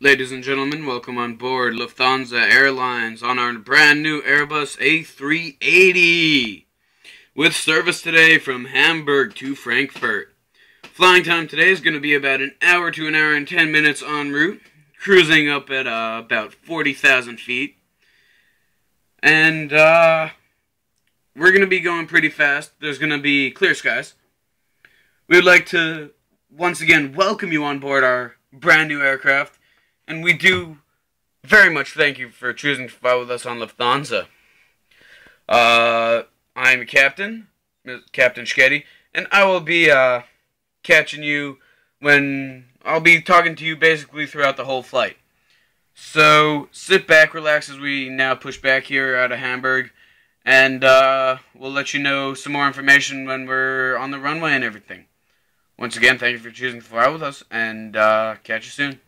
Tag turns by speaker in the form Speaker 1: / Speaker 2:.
Speaker 1: Ladies and gentlemen, welcome on board Lufthansa Airlines on our brand new Airbus A380 with service today from Hamburg to Frankfurt. Flying time today is going to be about an hour to an hour and 10 minutes en route, cruising up at uh, about 40,000 feet. And uh, we're going to be going pretty fast. There's going to be clear skies. We would like to once again welcome you on board our brand new aircraft, and we do very much thank you for choosing to fly with us on Lufthansa. Uh, I'm captain, Captain Shkedy, and I will be uh, catching you when I'll be talking to you basically throughout the whole flight. So sit back, relax as we now push back here out of Hamburg, and uh, we'll let you know some more information when we're on the runway and everything. Once again, thank you for choosing to fly with us, and uh, catch you soon.